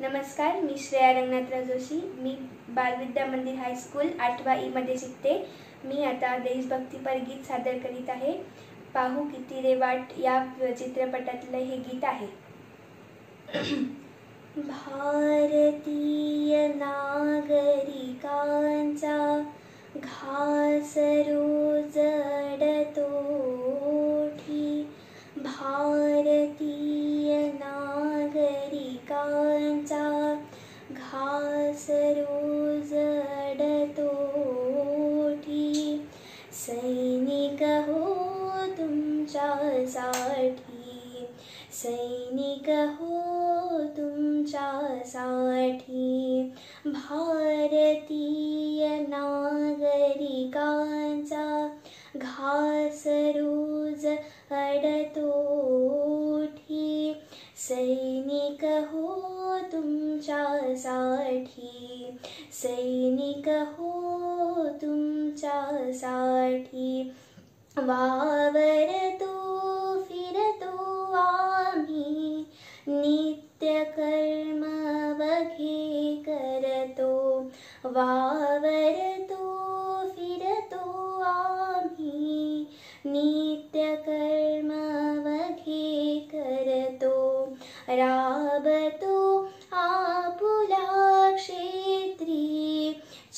नमस्कार मी श्रेया रंगनाथराव जोशी मी बालविद्या मंदिर हायस्कूल आठवा ईमध्ये शिकते. मी आता देशभक्तीपर गीत सादर करीत आहे. पाहू किती रे वाट या चित्रपटातलं हे गीत आहे. भारतीय नागरिकांचा घासरू घास रोज अडतोठी सैनिक हो तुमच्यासाठी सैनिक हो तुमच्यासाठी भारतीय नागरिकांचा घास रोज अडतोठी सैनिक सैनिक हो तुमच्यासाठी वावरतो, फिरतो आम्ही नित्य कर्म वघे करतो। वावरतो, फिरतो आम्ही नित्य कर्म वघे करतो। राबतो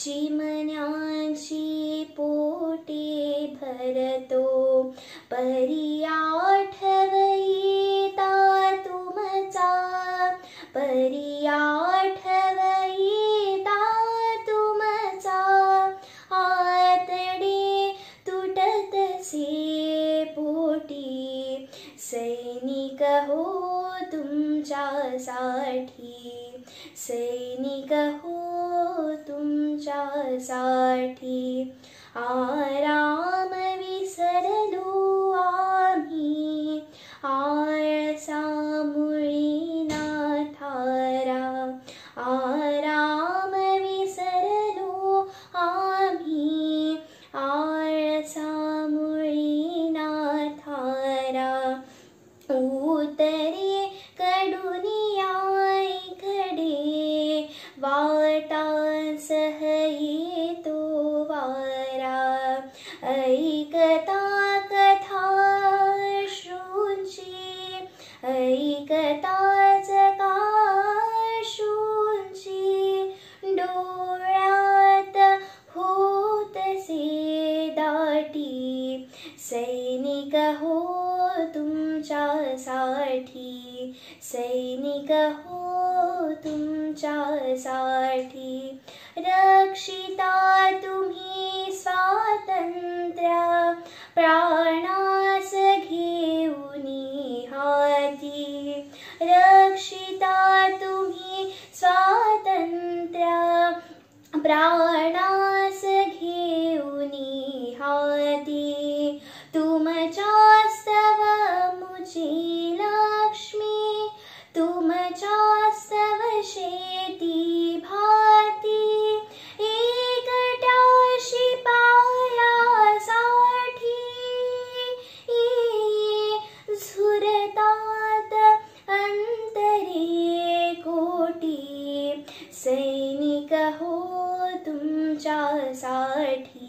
चिमण्यांची पोटे भरतो। परी आठवयिता तुमचा। परी आठवयिता तुमचा। आतडे तुटतसे पोटी। सैनिक हो तुमच्यासाठी सैनिक हो तुमच्यासाठी आराम विसरलो आम्ही आळसामुळी नाठारा आराम विसरलो आम्ही आळसामुळी नाठारा उतरे कडुनियाईकडे वाटा येतो सैनिक हो तुमच्यासाठी सैनिक हो तुमच्यासाठी रक्षिता तुम्ही स्वातन्त्र्य प्राणा सैनिक हो तुमच्यासाठी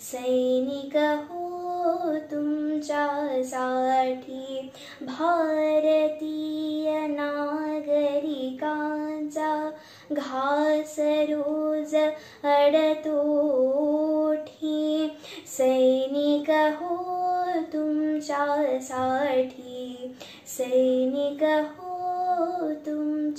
सैनिक हो तुमच्यासाठी भारतीय नागरिकांचा घास रोज अडतोठी। सैनिक हो तुमच्यासाठी सैनिक हो तुमच्यासाठी